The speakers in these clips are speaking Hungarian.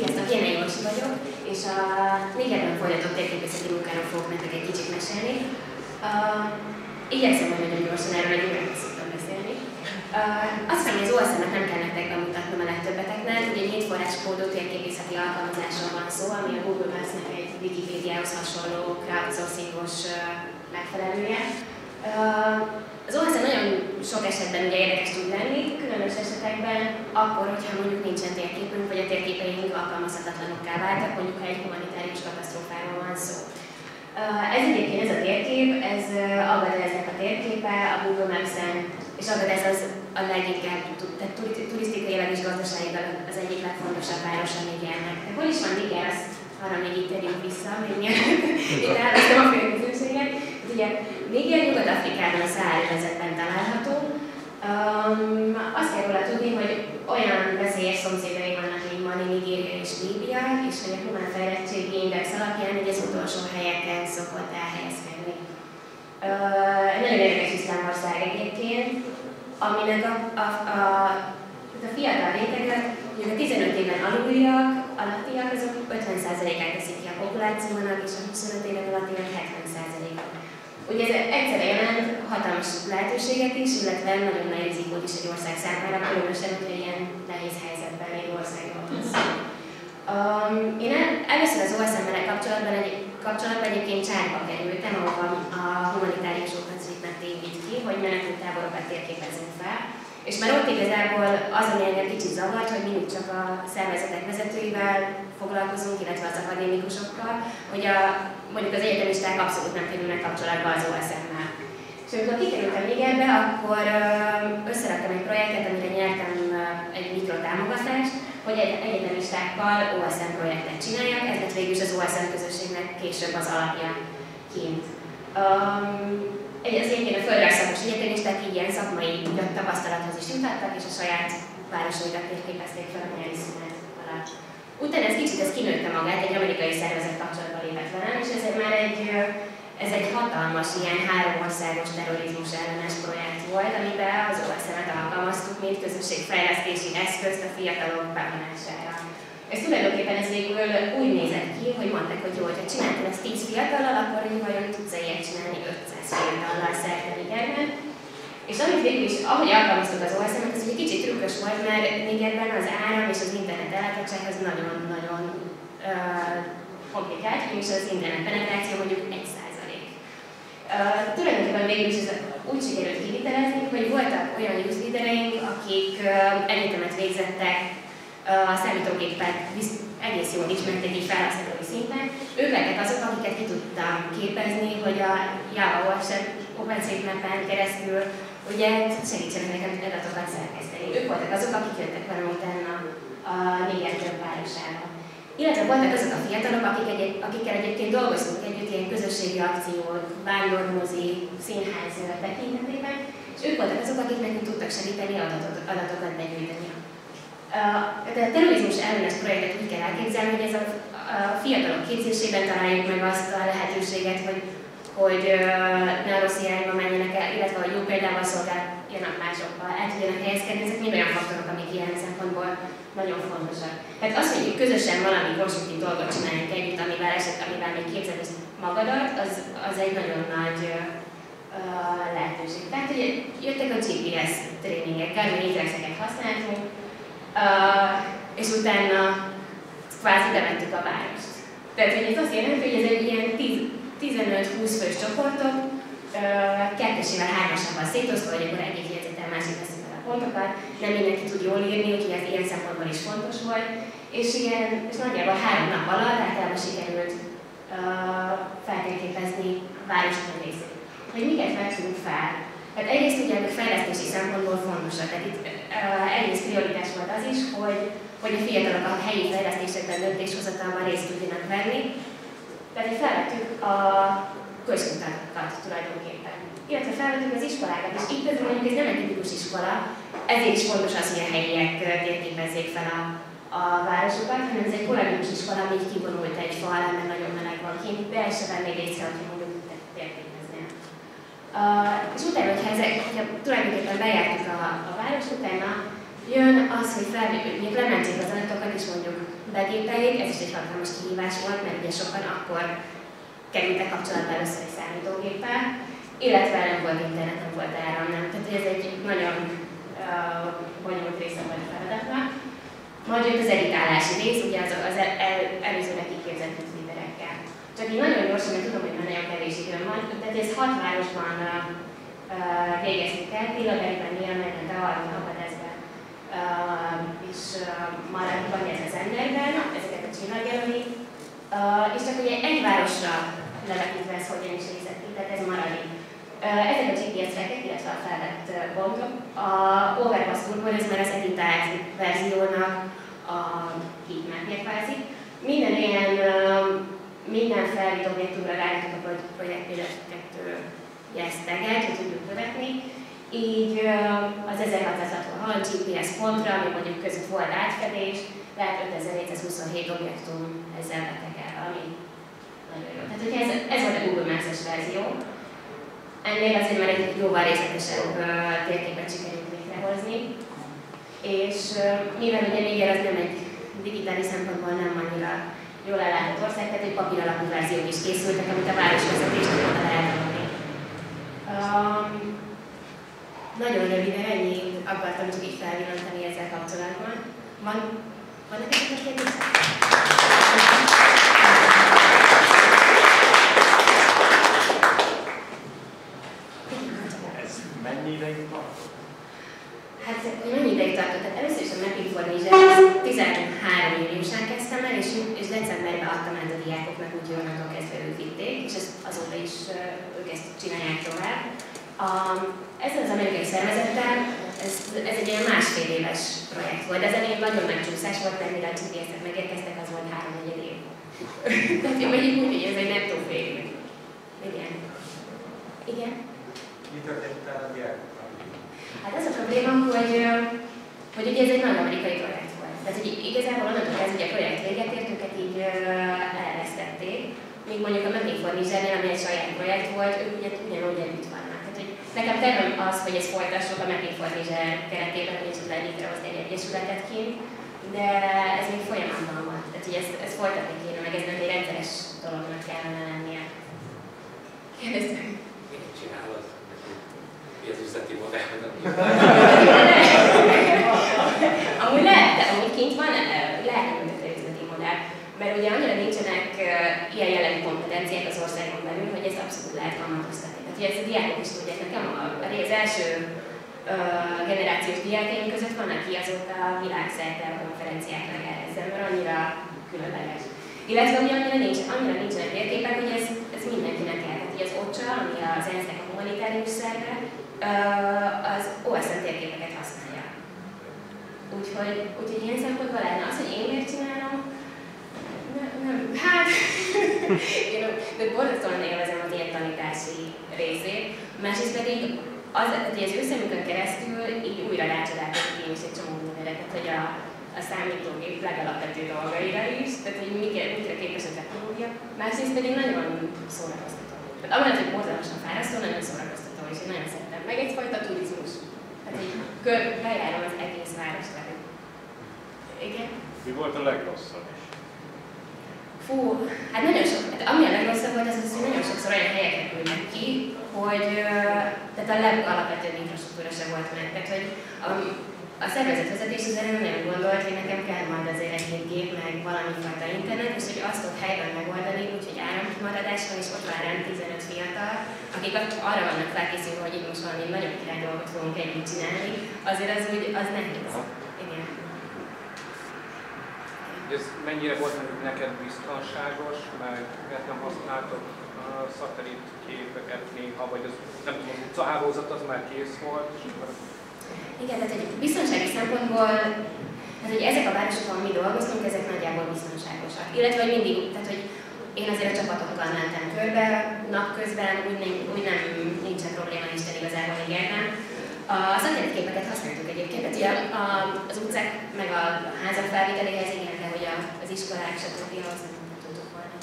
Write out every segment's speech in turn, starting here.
Sziasztok, én Jósi vagyok, és a Nigerben folytatott térképészeti munkáról fogok nektek egy kicsit mesélni. Uh, igyekszem majd nagyon gyorsan erről egy órát szoktam beszélni. Uh, azt hiszem, hogy az OSM-et nem kell nektek bemutatnom a legtöbbeteknek, ugye egy négyforráskódú térképészeti alkalmazásról van szó, ami a Google Maps-nek egy Wikipédiához hasonló crowdsourcingos uh, megfelelője. Uh, az OSM nagyon sok esetben ugye érdekes tud lenni, akkor, hogyha mondjuk nincsen térképünk, vagy a térképeink alkalmazhatatlanokká váltak, mondjuk ha egy humanitárius katasztrófáról van szó. Ez egyébként ez a térkép, ez Agadeznek a térképe, a Google Maps-en, és Agadez az a leginkább, tehát turisztikailag és gazdaságilag az egyik legfontosabb város a Nigernek. De hol is van Niger, azt arra még itt térjünk vissza, még itt elvesztem a félközönséget. Ugye Niger Nyugat-Afrikában a Szahel található. Um, azt kell róla tudni, hogy olyan veszélyes szomszédai vannak, mint Mali, Nigéria és Líbia, és hogy a humán fejlettségi index alapján hogy az utolsó helyeken szokott elhelyezkedni. Uh, nagyon érdekes iszlámország egyébként, aminek a, a, a, a fiatal rétegek, a 15 éven aluliak, alattiak, azok 50%-át teszik ki a populációnak, és a 25 éven alattiak 70%-át. Ugye ez egyszerre jelent hatalmas lehetőséget is, illetve nagyon nagy rizikót is egy ország számára, különösen, hogyha ilyen nehéz helyzetben egy országban van um, Én először az OSM-mel kapcsolatban, egy, kapcsolatban egyébként csárba kerültem, ahol a humanitáriusokat szívnak David ki, hogy menekültáborokat térképezzünk fel. És már ott igazából az, ami engem kicsit zavart, hogy mindig csak a szervezetek vezetőivel foglalkozunk, illetve az akadémikusokkal, hogy a, mondjuk az egyetemisták abszolút nem kerülnek kapcsolatba az OSM-mel. És amikor kikerültem Nigerbe, akkor összeraktam egy projektet, amire nyertem egy mikrotámogatást, hogy egy egyetemistákkal OSM projektet csináljak, ez lett végül is az OSM közösségnek később az alapja kint. Um, az egyébként a földrajzszakos egyetemisták így ilyen szakmai tapasztalathoz is jutottak, és a saját városaikat térképezték fel a nyári szünet alatt. Utána ez kicsit ez kinőtte magát, egy amerikai szervezet kapcsolatba lépett velem, és ez már egy, ez egy hatalmas ilyen három országos terrorizmus ellenes projekt volt, amiben az OSZ-et alkalmaztuk, mint közösségfejlesztési eszközt a fiatalok bevonására. Ez tulajdonképpen ez végül úgy nézett ki, hogy mondták, hogy jó, hogyha csináltad ezt 10 fiatallal, akkor vajon tudsz ilyet csinálni 500 fiatallal szerte Nigerben. És amit végül is, ahogy alkalmaztuk az OSM-et, az egy kicsit trükkös volt, mert Nigerben az áram és az internet ellátottság az nagyon-nagyon uh, komplikált, és az internet penetráció mondjuk 1 százalék. Uh, tulajdonképpen végül is ez úgy sikerült kivitelezni, hogy voltak olyan youth akik uh, egyetemet végzettek, a számítógépet egész jól ismerték így felhasználói szinten. Ők lettek azok, akiket ki tudtam képezni, hogy a Java OpenStreetMap-en keresztül ugye segítsenek nekem adatokat szerkeszteni. Ők voltak azok, akik jöttek velem utána a négy városába. Illetve voltak azok a fiatalok, akik egy, akikkel egyébként dolgoztunk együtt ilyen közösségi akciók, vándormozi, színház tekintetében, és ők voltak azok, akik nekünk tudtak segíteni adatot, adatokat begyűjteni. A terrorizmus ellenes projektet úgy kell elképzelni, hogy ez a, a fiatalok képzésében találjuk meg azt a lehetőséget, hogy, hogy ne a rossz irányba menjenek el, illetve hogy jó példával szolgáljanak másokkal, el tudjanak helyezkedni, ezek mind olyan faktorok, amik ilyen szempontból nagyon fontosak. Tehát az, hogy közösen valami konstruktív dolgot csináljunk együtt, amivel, eset, amivel még képzeled magadat, az, az egy nagyon nagy uh, lehetőség. Tehát ugye jöttek a GPS tréningek, Garmin Indexeket használtunk, uh, és utána kvázi bementük a várost. Tehát, hogy ez azt jelenti, hogy ez egy ilyen 15-20 fős csoportok, uh, kettesével, hármasával szétosztva, hogy akkor egyik jegyzetel, másik pontokat, nem mindenki tud jól írni, úgyhogy ez ilyen szempontból is fontos volt. És, ilyen, és nagyjából három nap alatt általában sikerült uh, feltérképezni a város részét. Hogy miket vettünk fel, tehát egyrészt ugye a fejlesztési szempontból fontosak, tehát itt uh, egyrészt prioritás volt az is, hogy, hogy a fiatalok a helyi fejlesztésekben döntéshozatalban részt tudjanak venni. Tehát felvettük a közkutatókat tulajdonképpen. Illetve felvettük az iskolákat, és itt például mondjuk ez nem egy tipikus iskola, ezért is fontos az, hogy a helyiek térképezzék fel a, a városokat, hanem ez egy kollégius iskola, így kivonult egy fal, mert nagyon meleg van kint, de sem vennék észre, hogy mondjuk térképeznél. Uh, és utána, hogyha, ezek, hogyha tulajdonképpen bejártuk a, a város, utána jön az, hogy felmegyünk, lementék az adatokat, és mondjuk begépeljék, ez is egy hatalmas kihívás volt, mert ugye sokan akkor kerültek kapcsolatba először egy számítógéppel, illetve nem volt internet, nem volt áram, nem. Tehát ez egy nagyon bonyolult része volt a feladatnak. Majd jött az editálási rész, ugye az, az el, el, kiképzett newsleaterekkel. Csak így nagyon gyorsan, mert tudom, hogy már nagyon kevés időm van, tehát ez hat városban uh, uh, végeztük el, Tilageriben, Nyilvánban, Dealban, Abadezben, uh, és uh, Maradban, ez az Enderben, ezeket a csillagjelöli, uh, és csak ugye egy városra levetítve ez hogyan is nézett tehát ez Maradi. Uh, ezek a GPS rekek, illetve a felvett pontok, a Overpass ez már az editált verziónak a heatmapje kvázi. Minden ilyen, uh, minden felvitt objektumra rájöttük a projektméreteket jeszteget, hogy tudjuk követni. Így az 1666 GPS pontra, ami mondjuk között volt átfedés, lehet 5427 objektum ezzel vettek el, ami nagyon jó. Tehát, hogyha ez, ez volt a Google Maps-es verzió, ennél azért már egy jóval részletesebb térképet sikerült létrehozni, és mivel ugye még az nem egy digitális szempontból nem annyira jól ellátott ország, tehát egy papír alapú verziók is készültek, amit a városvezetésnek oda lehet adni. Um, nagyon röviden ennyit akartam csak így felvillantani ezzel kapcsolatban. Van, van neked egy kérdés? Ez mennyi ideig tart? Hát, hogy mennyi ideig tartott? Tehát először is a Mapping for Vision 13 júliusán kezdtem el, és, és decemberben adtam át a diákoknak, úgyhogy onnantól kezdve ők vitték, és ez azóta is ők ezt csinálják tovább. A, ezzel az amerikai szervezettel, ez, ez egy ilyen másfél éves projekt volt, ez egy nagyon nagy csúszás volt, mert mire a GPS-ek megérkeztek, az volt három negyed év. Tehát én megyünk úgy, hogy ez egy nettó fél év. Igen. Igen. Mi történt a diákokkal? Hát ez a probléma, hogy, hogy ugye ez egy nagy amerikai projekt volt. Tehát hogy igazából onnantól kezdve a projekt véget ért, őket így elvesztették, míg mondjuk a Mapping for Nigernél, ami egy saját projekt volt, ők ugye ugyanúgy együtt vannak. Tehát, hogy nekem tervem az, hogy ezt folytassuk a Mapping for Niger keretében, hogy ezt lehet létrehozni egy egyesületet kint, de ez még folyamatban van. Tehát, hogy ezt, ezt folytatni kéne, meg ez nem egy rendszeres dolognak kellene lennie. Kérdeztem. Mit csinálod? Mi az üzleti modell? amúgy lehet, amúgy kint van, lehet mögötte üzleti modell. Mert ugye annyira nincsenek uh, ilyen jellegű kompetenciák az országon belül, hogy ezt abszolút lehet kamatoztatni. Tehát ugye ezt a diákok is tudják, nekem a, az első uh, generációs diákjaim között van, aki azóta világszerte a konferenciákra elezzen, mert annyira különleges. Illetve ugye annyira, nincs, annyira nincsenek térképek, hogy ez, ez mindenkinek kell. Tehát az OCSA, ami az ENSZ-nek a humanitárius szerve, az OSN térképeket használja. Úgyhogy, úgyhogy ilyen szempontból lenne az, hogy én miért csinálom, nem, hát, én de borzasztóan élvezem az ilyen tanítási részét, másrészt pedig az, hogy az ő szemükön keresztül így újra rácsodálkozik én is egy csomó mindenre, tehát hogy a, a számítógép legalapvető dolgaira is, tehát hogy mikre, mikre képes a technológia, másrészt pedig nagyon szórakoztató. Tehát amellett, hogy borzalmasan fárasztó, nagyon szórakoztató, és én nagyon szeretem. Meg egyfajta turizmus. Hát így kör, bejárom az egész várost velük. Igen? Mi volt a legrosszabb is? Fú, hát nagyon sok, hát ami a legrosszabb volt, az az, hogy nagyon sokszor olyan helyekre küldnek ki, hogy tehát a legalapvetőbb infrastruktúra sem volt meg. Tehát, hogy a, a szervezetvezetés az erre nem gondolt, hogy nekem kell majd azért egy gép, meg valami fajta internet, és hogy azt ott helyben megoldani, úgyhogy árammaradás van, és ott van rám 15 fiatal, akik arra vannak felkészülve, hogy itt most valami nagyon király dolgot fogunk együtt csinálni, azért az úgy, az nehéz. Igen. Ez mennyire volt neked biztonságos, meg miért nem használtok szatellit képeket néha, vagy az, nem tudom, az utcahálózat az már kész volt, és akkor igen, tehát egy biztonsági szempontból, tehát hogy ezek a városok, ahol mi dolgoztunk, ezek nagyjából biztonságosak. Illetve, hogy mindig, tehát hogy én azért a csapatokkal mentem körbe, napközben úgy, nem, úgy nem nincsen probléma Isten igazából ígérnem. A szatellitképeket használtuk egyébként, tehát ugye az utcák meg a házak felvételéhez igen, hogy az iskolák, stb. ahhoz nem tudtuk volna.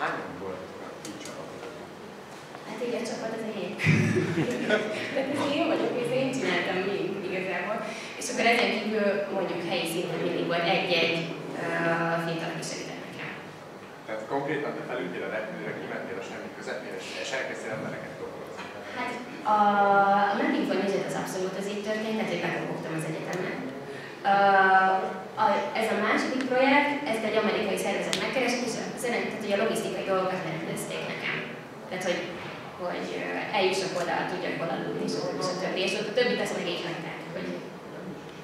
Hányan voltak a ti csapatok? Hát igen, csapat az enyém. De ez én vagyok, ez én csináltam akkor ezen kívül mondjuk helyi szinten mindig volt egy-egy uh, fiatal, aki segített nekem. Tehát konkrétan te felültél a repülőre, kimentél a semmi közepére, és elkezdtél embereket dolgozni. Hát a, a Mapping for az abszolút az így történt, tehát hogy bekopogtam az egyetemen. Ez a második projekt, ezt egy amerikai szervezet megkeresett, és szerint, tehát, hogy a logisztikai dolgokat rendezték nekem. Tehát, hogy, hogy eljussak oda, tudjak hol aludni, és a többi, és ott a többit azt meg hagyták, hogy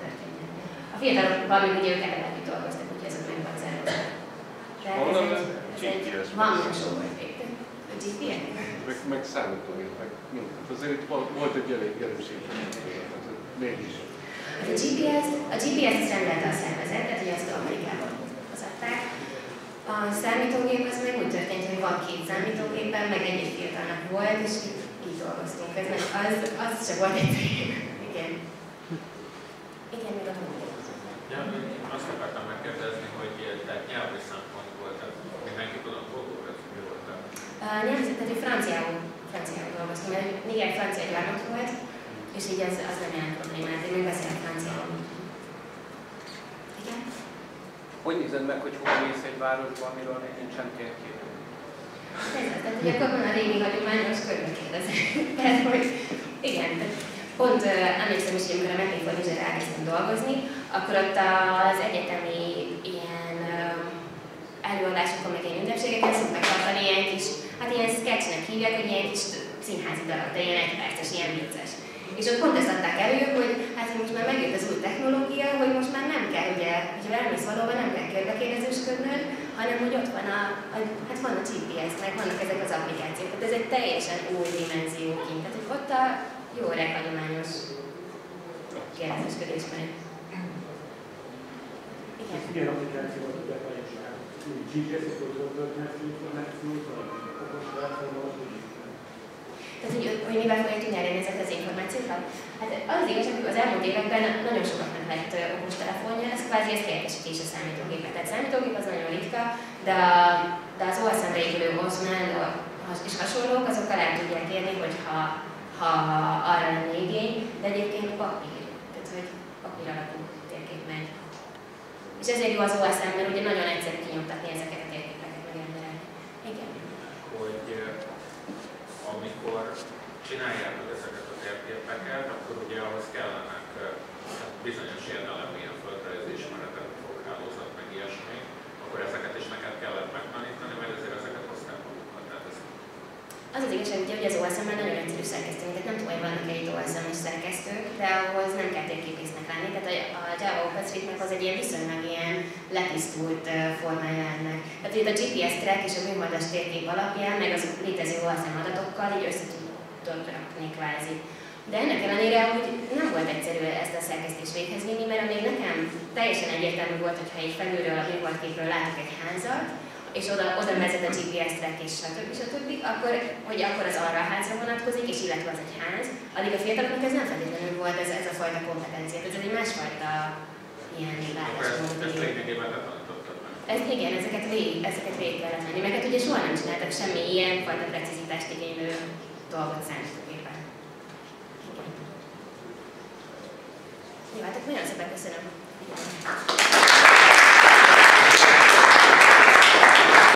történjen. A fiatalokkal még ugye ők eleve együtt dolgoztak, úgyhogy ez meg van szervezve. Honnan ez ez egy van A GPS? meg, meg számítógép, meg mindent. Azért itt volt, egy elég erős mégis. A GPS, a GPS ezt rendelte a szervezet, tehát hogy azt Amerikában hozatták. A számítógép az meg úgy történt, hogy van két számítógépen, meg egy fiatalnak volt, és így, így dolgoztunk. Ez meg az, az se volt egyszerű. Igen. Igen, még a. Ja, azt akartam megkérdezni, hogy tehát nyelvi szempontból, tehát mindenki tudott vagy mi volt a Uh, nyelvezet, tehát hogy franciául, franciául dolgoztunk, mert Niger francia gyarmat volt, és így az, az nem jelent problémát, én még beszélek franciául. Igen? Hogy nézed meg, hogy hol mész egy városban, amiről még nincsen térkép? Ez tehát ugye van a régi hagyományos körülkérdezés. tehát, hogy igen, pont uh, emlékszem is, hogy amikor a User elkezdtem dolgozni, akkor ott az egyetemi ilyen uh, előadásokon, meg ilyen ünnepségeken szoktak tartani ilyen kis, hát ilyen sketchnek hívják, hogy ilyen kis színházi darab, de ilyen egyperces, ilyen vicces. És ott pont ezt adták elő, hogy hát hogy most már megjött az új technológia, hogy most már nem kell, ugye, hogyha elmész valóban nem kell körbekérdezősködnöd, hanem hogy ott van a, a, hát van a GPS, meg vannak ezek az applikációk. Tehát ez egy teljesen új dimenzió kint. Tehát hogy ott a jó öreg hagyományos kérdezősködés megy. Igen. Milyen applikációval tudják valósítani? GPS-et, vagy hogy, hogy mivel fogják tudni elérni ezeket az információkat? Hát az az igazság, hogy az elmúlt években nagyon sokaknak lett ö, okos telefonja, ez kvázi ez helyettesítés a számítógépet. Tehát számítógép az nagyon ritka, de, de az OSM-re épülő Osman és hasonlók, azokkal el tudják érni, hogyha ha arra lenne igény, de egyébként papír. Tehát, hogy papír alapú térkép megy. És ezért jó az OSM, mert ugye nagyon egyszerű kinyomtatni ezeket a térképeket, meg rendelni. Igen. hogy eh, amikor csináljátok ezeket a térképeket, akkor ugye ahhoz kellenek hát bizonyos elemi, ilyen földrajzi ismeretek, foghálózat, meg ilyesmi, akkor ezeket is neked kellett megtanítani, vagy azért ezeket hozták magukkal. Tehát ez Az az igazság, hogy az OSM-ben nagyon egyszerű szerkesztő, tehát nem tudom, hogy vannak egy OSM-es szerkesztők, de ahhoz nem kell térképésznek lenni. Tehát a Java OpenStreetMap az egy ilyen viszonylag ilyen letisztult formája ennek. Tehát ugye a GPS track és a műholdas térkép alapján, meg az létező OSM adatokkal így össze tudod rakni kvázi. De ennek ellenére úgy nem volt egyszerű ezt a szerkesztést véghez vinni, mert amíg nekem teljesen egyértelmű volt, hogyha egy felülről a műholdképről látok egy házat, és oda, oda vezet a GPS track és stb. stb. akkor, hogy akkor az arra a házra vonatkozik, és illetve az egy ház, addig a fiataloknak ez nem feltétlenül volt ez, ez a fajta kompetencia. Ez egy másfajta ilyen akkor ezt, látásmód. lényegében meg. Ez, igen, ezeket végig, ezeket végig kellett menni. Meg hát ugye soha nem csináltak semmi ilyen fajta precizitást igénylő dolgot számítógépen. Igen. Jó, hát akkor nagyon szépen köszönöm.